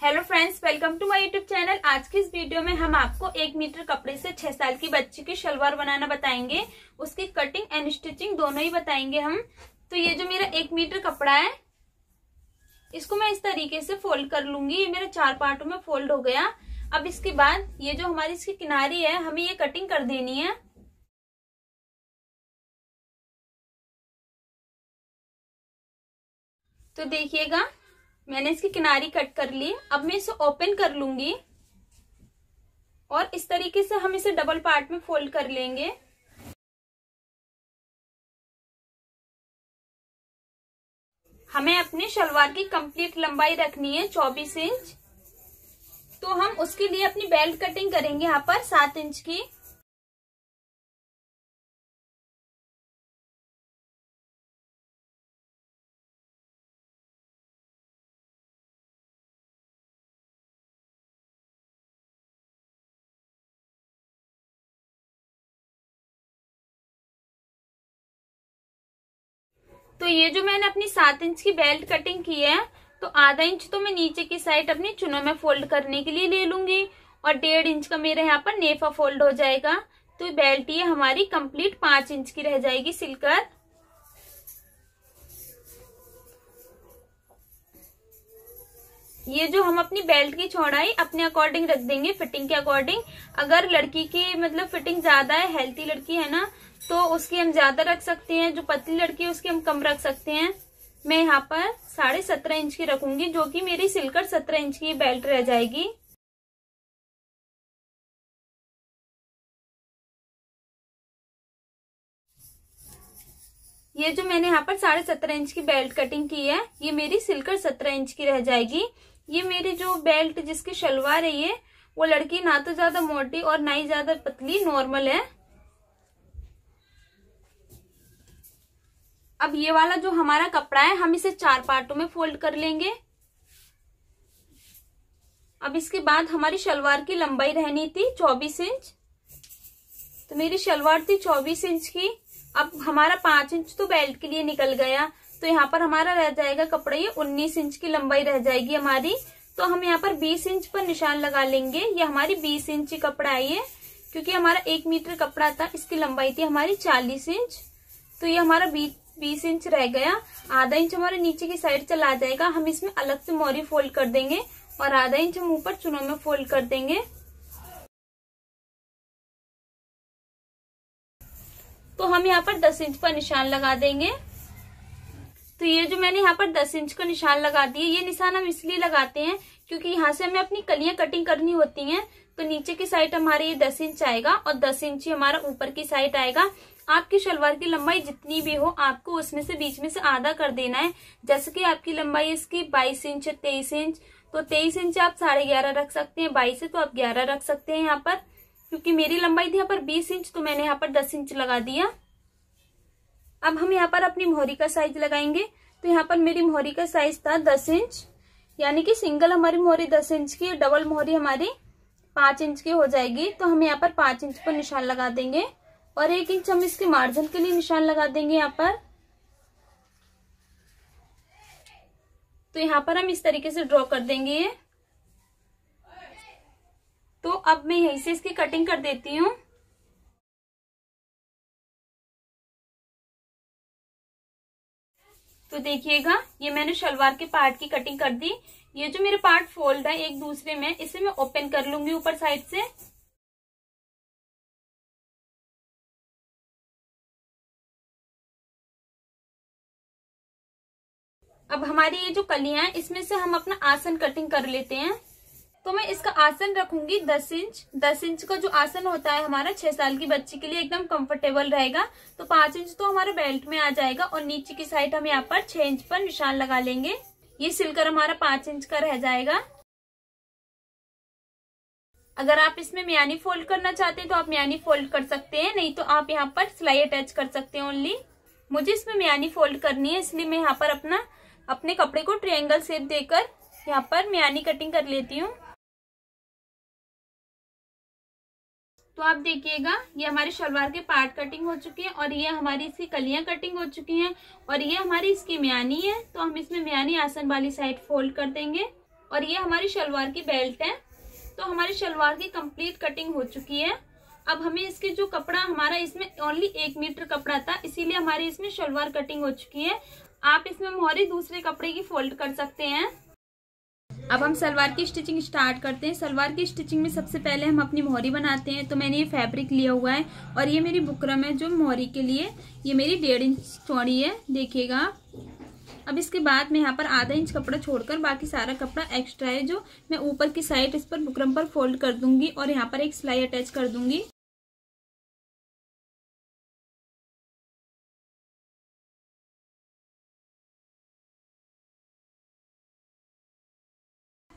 Hello friends welcome to my YouTube channel आज की इस वीडियो में हम आपको एक मीटर कपड़े से छह साल की बच्ची की शलवार बनाना बताएँगे। उसकी कटिंग एंड स्टिचिंग दोनों ही बताएँगे हम। तो ये जो मेरा एक मीटर कपड़ा है, इसको मैं इस तरीके से फोल्ड कर लूँगी। ये मेरा चार पार्टों में फोल्ड हो गया। अब इसके बाद ये जो हमारी इसकी किनारी है, हमें ये कटिंग कर देनी है। तो देखिएगा मैंने इसकी किनारी कट कर ली अब मैं इसे ओपन कर लूँगी। और इस तरीके से हम इसे डबल पार्ट में फोल्ड कर लेंगे। हमें अपनी शलवार की कंप्लीट लंबाई रखनी है 24 इंच। तो हम उसके लिए अपनी बेल्ट कटिंग करेंगे यहाँ पर सात इंच की। तो ये जो मैंने अपनी सात इंच की बेल्ट कटिंग की है तो आधा इंच तो मैं नीचे की साइड अपनी चुनों में फोल्ड करने के लिए ले लूँगी और डेढ़ इंच का मेरे यहाँ पर नेफा फोल्ड हो जाएगा। तो बेल्ट ये हमारी कंप्लीट पाँच इंच की रह जाएगी सिलकर। ये जो हम अपनी बेल्ट की चौड़ाई अपने अकॉर्डिंग रख देंगे, फिटिंग के अकॉर्डिंग। अगर लड़की की मतलब फिटिंग ज़्यादा है, हेल्थी लड़की है ना तो उसकी हम ज़्यादा रख सकते हैं, जो पतली लड़की है, उसकी हम कम रख सकते हैं। मैं यहाँ पर साढ़े सत्रह इंच की रखूँगी, जो कि मेरी सिलकर सत्रह इंच की बेल्ट रह जाएगी। ये जो मैंने यहाँ पर साढ़े सत्रह इंच की बेल्ट कटिंग की है, ये मेरी सिलकर सत्रह इंच की रह जाएगी। ये मेरी जो बेल्ट जिसकी शलवार है ये, वो लड़की ना तो ज़्यादा मोटी और ना ही ज़्यादा पतली, नॉर्मल है। अब ये वाला जो हमारा कपड़ा है, हम इसे चार पार्टों में फोल्ड कर लेंगे। अब इसके बाद हमारी शलवार की लंबाई रहनी थी चौबीस इंच। तो मेरी शलवार थी चौबीस इंच की। अब हमारा पाँच इंच तो बेल्ट के लिए निकल गया। तो यहाँ पर हमारा रह जाएगा कपड़ा ये उन्नीस इंच की लंबाई रह जाएगी हमारी। तो हम यहाँ पर बीस इंच पर निशान लगा लेंगे। ये हमारी बीस इंच की कपड़ा है ये, क्योंकि हमारा एक मीटर कपड़ा था, इसकी लंबाई थी हमारी चालीस इंच। तो ये हमारा बीस बीस इंच रह गया। आधा इंच हमारे नीचे की साइड चला जाएगा। हम इसमें अलग से मोरी फोल्ड कर देंगे और आधा इंच हम ऊपर चुनों में फोल्ड कर देंगे। तो हम यहाँ पर दस इंच पर निशान लगा देंगे। तो ये जो मैंने यहाँ पर दस इंच का निशान लगा दिए ये निशान हम इसलिए लगाते हैं क्योंकि यहाँ से हमें अपनी कलियाँ कटिंग करनी होती हैं। तो नीचे की साइड हमारे ये दस इंच आएगा और दस इंच हमारा ऊपर की साइड आएगा। आपकी शलवार की लंबाई जितनी भी हो, आपको उसमें से बीच में से आधा कर देना है। जैसे कि आपकी लंबाई इसकी बाईस इंच तेईस इंच तो तेईस इंच आप साढ़े ग्यारह रख सकते हैं। बाईस है तो आप ग्यारह रख सकते हैं यहाँ पर, क्योंकि मेरी लंबाई थी यहाँ पर बीस इंच तो मैंने यहाँ पर दस इंच लगा दिया। अब हम यहाँ पर अपनी मोहरी का साइज़ लगाएँगे। तो यहाँ पर मेरी मोहरी का साइज़ था दस इंच यानी कि सिंगल हमारी मोहरी दस इंच की डबल मोहरी हमारी पाँच इंच की हो जाएगी तो हम यहाँ पर पाँच इंच पर निशान लगा देंगे और एक इंच हम इसके मार्जिन के लिए निशान लगा देंगे यहाँ पर। तो यहाँ पर हम इस तरीके से ड्रॉ कर देंगे ये। तो अब मैं यहीं से इसकी कटिंग कर देती हूँ। तो देखिएगा, ये मैंने शलवार के पार्ट की कटिंग कर दी। ये जो मेरे पार्ट फोल्ड है एक दूसरे में, इसे मैं ओपन कर लूँगी ऊपर साइड से। अब हमारी ये जो कलियाँ हैं, इसमें से हम अपना आसन कटिंग कर लेते हैं। तो मैं इसका आसन रखूँगी दस इंच। दस इंच का जो आसन होता है हमारा, छह साल की बच्ची के लिए एकदम कंफर्टेबल रहेगा। तो पाँच इंच तो हमारे बेल्ट में आ जाएगा और नीचे की साइड हम यहाँ पर छह इंच पर निशान लगा लेंगे। ये सिलकर हमारा पाँच इंच का रह जाएगा। अगर आप इसमें म्यानी फोल्ड करना चाहते हैं तो आप म्यानी फोल्ड कर सकते हैं, नहीं तो आप यहाँ पर सिलाई अटैच कर सकते हैं ओनली मुझे इसमें म्यानी फोल्ड करनी है, इसलिए मैं यहाँ पर अपना, अपने कपड़े को ट्रायंगल शेप देकर यहाँ पर म्यानी कटिंग कर लेती हूँ। तो आप देखिएगा, ये हमारी शलवार के पार्ट कटिंग हो चुकी है और ये हमारी इसकी कलियाँ कटिंग हो चुकी हैं और ये हमारी इसकी म्यानी है। तो हम इसमें म्यानी आसन वाली साइड फोल्ड कर देंगे और ये हमारी शलवार की बेल्ट है। तो हमारी शलवार की कंप्लीट कटिंग हो चुकी है। अब हमें इसके जो कपड़ा, हमारा इसमें ओनली एक मीटर कपड़ा था, इसीलिए हमारी इसमें शलवार कटिंग हो चुकी है। आप इसमें मोहरी दूसरे कपड़े की फोल्ड कर सकते हैं। अब हम सलवार की स्टिचिंग स्टार्ट करते हैं। सलवार की स्टिचिंग में सबसे पहले हम अपनी मोहरी बनाते हैं। तो मैंने ये फैब्रिक लिया हुआ है और ये मेरी बुकरम है, जो मोहरी के लिए। ये मेरी डेढ़ इंच चौड़ी है, देखिएगा अब इसके बाद मैं यहाँ पर आधा इंच कपड़ा छोड़कर बाकी सारा कपड़ा एक्स्ट्रा है, जो मैं ऊपर की साइड इस पर बुकरम पर फोल्ड कर दूँगी और यहाँ पर एक सिलाई अटैच कर दूँगी।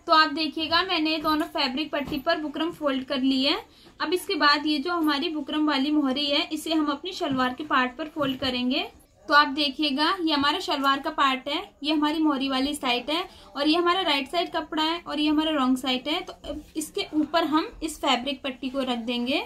तो आप देखिएगा, मैंने दोनों फैब्रिक पट्टी पर बुकरम फोल्ड कर ली है। अब इसके बाद ये जो हमारी बुकरम वाली मोहरी है, इसे हम अपनी शलवार के पार्ट पर फोल्ड करेंगे। तो आप देखिएगा, ये हमारा शलवार का पार्ट है, ये हमारी मोहरी वाली साइड है, और ये हमारा राइट साइड कपड़ा है, और ये हमारा रॉन्ग साइड है। तो इसके ऊपर हम इस फैब्रिक पट्टी को रख देंगे।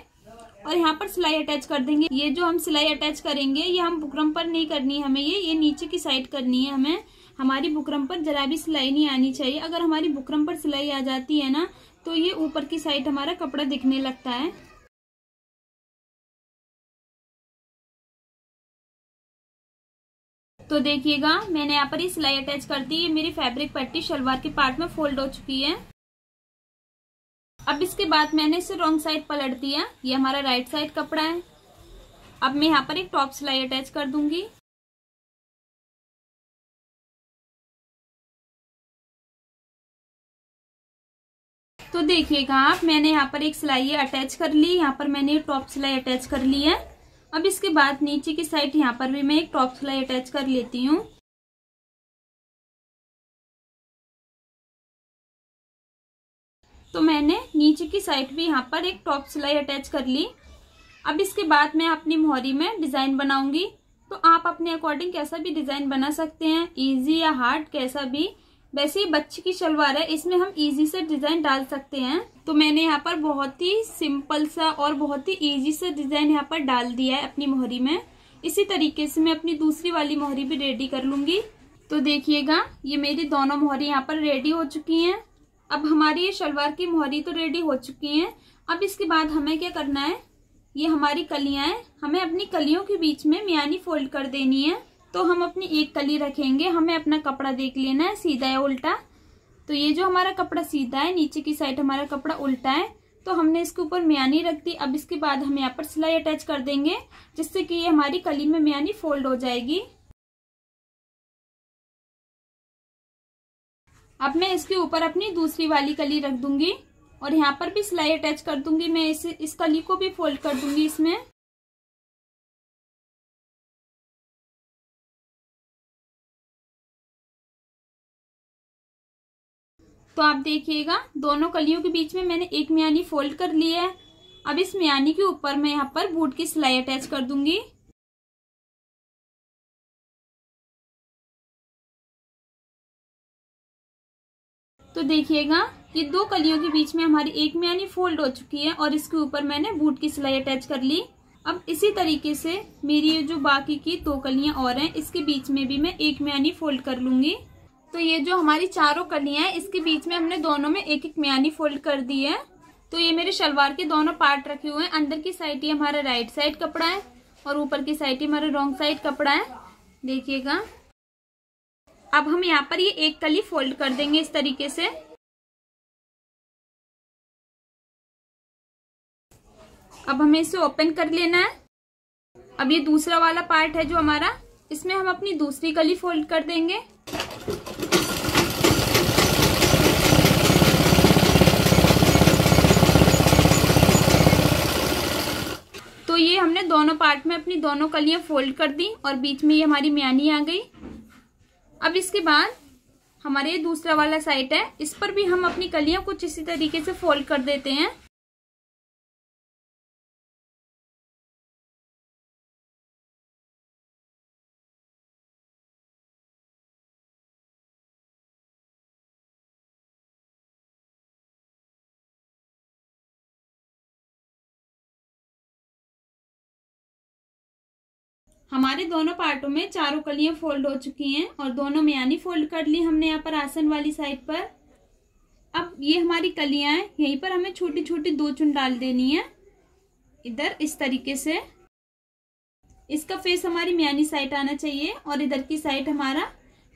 और यहाँ पर सिलाई अटैच कर देंगे। ये जो हम सिलाई अटैच करेंगे, ये हम बुकरम पर नहीं करनी है हमें, ये ये नीचे की साइड करनी है हमें। हमारी बुकरम पर जरा भी सिलाई नहीं आनी चाहिए। अगर हमारी बुकरम पर सिलाई आ जाती है ना तो ये ऊपर की साइड हमारा कपड़ा दिखने लगता है। तो देखिएगा, मैंने यहाँ पर ये सिलाई अटैच कर दी। ये मेरी फैब्रिक पट्टी शलवार के पार्ट में फोल्ड हो चुकी है। अब इसके बाद मैंने इसे रॉन्ग साइड पलट दिया। ये हमारा राइट साइड कपड़ा है। अब मैं यहाँ पर एक टॉप सिलाई अटैच कर दूँगी। तो देखिएगा आप, मैंने यहाँ पर एक सिलाई अटैच कर ली। यहाँ पर मैंने टॉप सिलाई अटैच कर ली है। अब इसके बाद नीचे की साइड यहाँ पर भी मैं एक टॉप सिलाई अटैच कर लेती हूँ। तो मैंने नीचे की साइड भी यहाँ पर एक टॉप सिलाई अटैच कर ली। अब इसके बाद मैं अपनी मोहरी में डिज़ाइन बनाऊँगी। तो आप अपने अकॉर्डिंग कैसा भी डिज़ाइन बना सकते हैं इजी या हार्ड कैसा भी। वैसे ही बच्ची की शलवार है, इसमें हम इजी से डिज़ाइन डाल सकते हैं। तो मैंने यहाँ पर बहुत ही सिंपल सा और बहुत ही इजी से डिज़ाइन यहाँ पर डाल दिया है अपनी मोहरी में। इसी तरीके से मैं अपनी दूसरी वाली मोहरी भी रेडी कर लूँगी। तो देखिएगा, ये मेरी दोनों मोहरी यहाँ पर रेडी हो चुकी हैं। अब हमारी ये शलवार की मोहरी तो रेडी हो चुकी है। अब इसके बाद हमें क्या करना है? ये हमारी कलियाँ हैं। हमें अपनी कलियों के बीच में मियानी फोल्ड कर देनी है। तो हम अपनी एक कली रखेंगे। हमें अपना कपड़ा देख लेना है। सीधा या उल्टा। तो ये जो हमारा कपड़ा सीधा है, नीचे की साइड हमारा कपड़ा उल्टा है। तो हमने इसके ऊपर मियानी रख दी। अब इसके बाद हम यहाँ पर सिलाई अटैच कर देंगे, जिससे कि ये हमारी कली में मियानी फोल्ड हो जाएगी। अब मैं इसके ऊपर अपनी दूसरी वाली कली रख दूँगी और यहाँ पर भी सिलाई अटैच कर दूँगी। मैं इस इस कली को भी फोल्ड कर दूँगी इसमें। तो आप देखिएगा, दोनों कलियों के बीच में मैंने एक मियानी फोल्ड कर लिया है। अब इस मियानी के ऊपर मैं यहाँ पर बूट की सिलाई अटैच कर दूँगी। तो देखिएगा ये दो कलियों के बीच में हमारी एक मियानी फोल्ड हो चुकी है और इसके ऊपर मैंने बूट की सिलाई अटैच कर ली। अब इसी तरीके से मेरी ये जो बाकी की दो कलियाँ और हैं, इसके बीच में भी मैं एक मियानी फोल्ड कर लूँगी। तो ये जो हमारी चारों कलियाँ हैं, इसके बीच में हमने दोनों में एक एक म्यानी फोल्ड कर दी है। तो ये मेरे शलवार के दोनों पार्ट रखे हुए हैं। अंदर की साइड ये हमारा राइट साइड कपड़ा है और ऊपर की साइड ये हमारा रॉन्ग साइड कपड़ा है। देखिएगा। अब हम यहाँ पर ये एक कली फोल्ड कर देंगे इस तरीके से। अब हमें इसे ओपन कर लेना है। अब ये दूसरा वाला पार्ट है जो हमारा, इसमें हम अपनी दूसरी कली फोल्ड कर देंगे। तो ये हमने दोनों पार्ट में अपनी दोनों कलियाँ फोल्ड कर दी और बीच में ये हमारी म्यानी आ गई। अब इसके बाद हमारे दूसरा वाला साइड है, इस पर भी हम अपनी कलियाँ कुछ इसी तरीके से फोल्ड कर देते हैं। हमारे दोनों पार्टों में चारों कलियाँ फोल्ड हो चुकी हैं और दोनों म्यानी फोल्ड कर ली हमने यहाँ पर आसन वाली साइड पर। अब ये हमारी कलियाँ हैं, यहीं पर हमें छोटी छोटी दो चुन डाल देनी है। इधर इस तरीके से। इसका फेस हमारी म्यानी साइड आना चाहिए और इधर की साइड हमारा,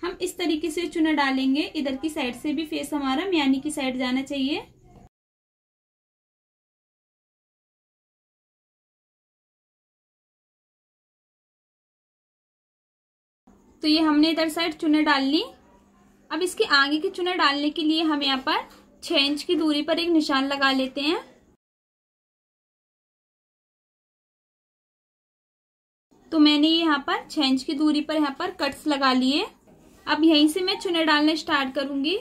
हम इस तरीके से चुना डालेंगे। इधर की साइड से भी फेस हमारा म्यानी की साइड जाना चाहिए। तो ये हमने इधर साइड चुने डाल ली। अब इसके आगे की चुने डालने के लिए हम यहाँ पर छः इंच की दूरी पर एक निशान लगा लेते हैं। तो मैंने यहाँ पर छः इंच की दूरी पर यहाँ पर कट्स लगा लिए। अब यहीं से मैं चुने डालने स्टार्ट करूँगी।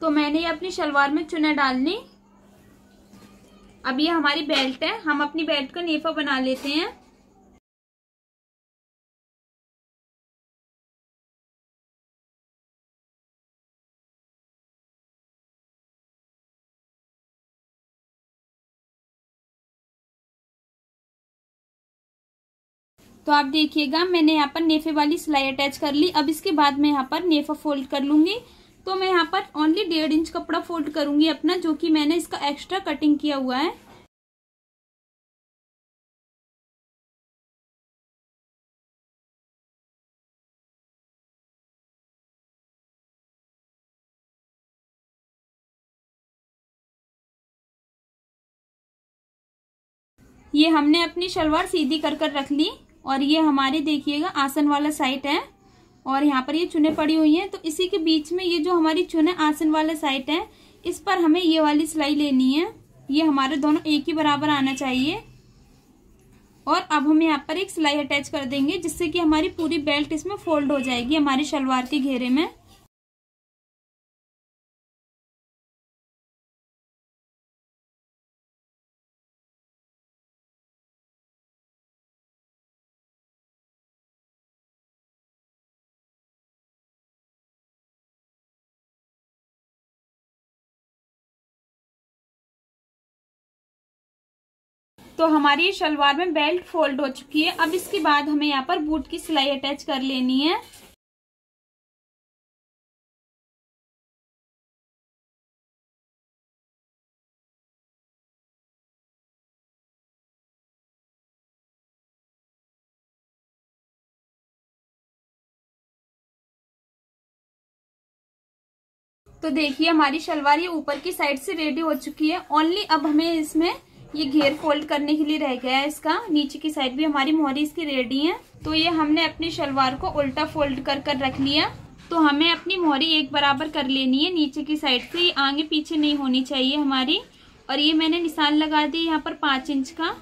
तो मैंने ये अपनी शलवार में चुना डाल ली अब ये हमारी बेल्ट है। हम अपनी बेल्ट का नेफा बना लेते हैं। तो आप देखिएगा, मैंने यहाँ पर नेफे वाली सिलाई अटैच कर ली। अब इसके बाद मैं यहाँ पर नेफा फोल्ड कर लूँगी। तो मैं यहाँ पर ओनली डेढ़ इंच कपड़ा फोल्ड करूँगी अपना, जो कि मैंने इसका एक्स्ट्रा कटिंग किया हुआ है। ये हमने अपनी शलवार सीधी कर कर रख ली, और ये हमारे, देखिएगा, आसन वाला साइड है। और यहाँ पर ये चुने पड़ी हुई हैं। तो इसी के बीच में ये जो हमारी चुने आसन वाले साइड है, इस पर हमें ये वाली सिलाई लेनी है। ये हमारे दोनों एक ही बराबर आना चाहिए। और अब हम यहाँ पर एक सिलाई अटैच कर देंगे, जिससे कि हमारी पूरी बेल्ट इसमें फोल्ड हो जाएगी, हमारी शलवार के घेरे में। तो हमारी शलवार में बेल्ट फोल्ड हो चुकी है। अब इसके बाद हमें यहाँ पर बूट की सिलाई अटैच कर लेनी है। तो देखिए हमारी शलवार ये ऊपर की साइड से रेडी हो चुकी है। ओनली अब हमें इसमें ये घेर फोल्ड करने के लिए रह गया है इसका। नीचे की साइड भी हमारी मोहरी इसकी रेडी है। तो ये हमने अपनी शलवार को उल्टा फोल्ड कर कर रख लिया। तो हमें अपनी मोहरी एक बराबर कर लेनी है। नीचे की साइड से ये आगे पीछे नहीं होनी चाहिए हमारी। और ये मैंने निशान लगा दी यहाँ पर पाँच इंच का।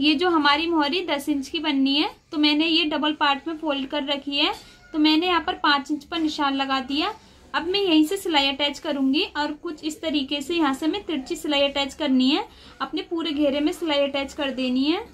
ये जो हमारी मोहरी दस इंच की बननी है तो मैंने ये डबल पार्ट में फोल्ड कर रखी है। तो मैंने यहाँ पर पाँच इंच पर निशान लगा दिया। अब मैं यहीं से सिलाई अटैच करूँगी और कुछ इस तरीके से यहाँ से मैं तिरछी सिलाई अटैच करनी है। अपने पूरे घेरे में सिलाई अटैच कर देनी है।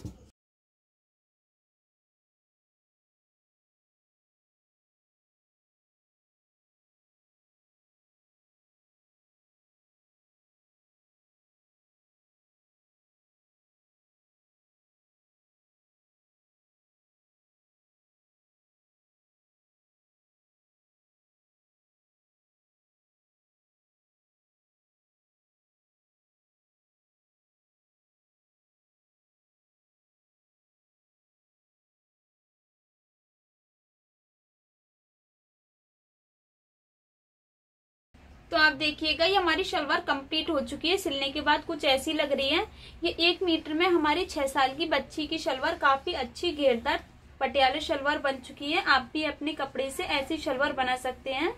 तो आप देखिएगा, ये हमारी शलवार कंप्लीट हो चुकी है। सिलने के बाद कुछ ऐसी लग रही है। ये एक मीटर में हमारी छह साल की बच्ची की शलवार काफ़ी अच्छी घेरदार पटियाला शलवार बन चुकी है। आप भी अपने कपड़े से ऐसी शलवार बना सकते हैं।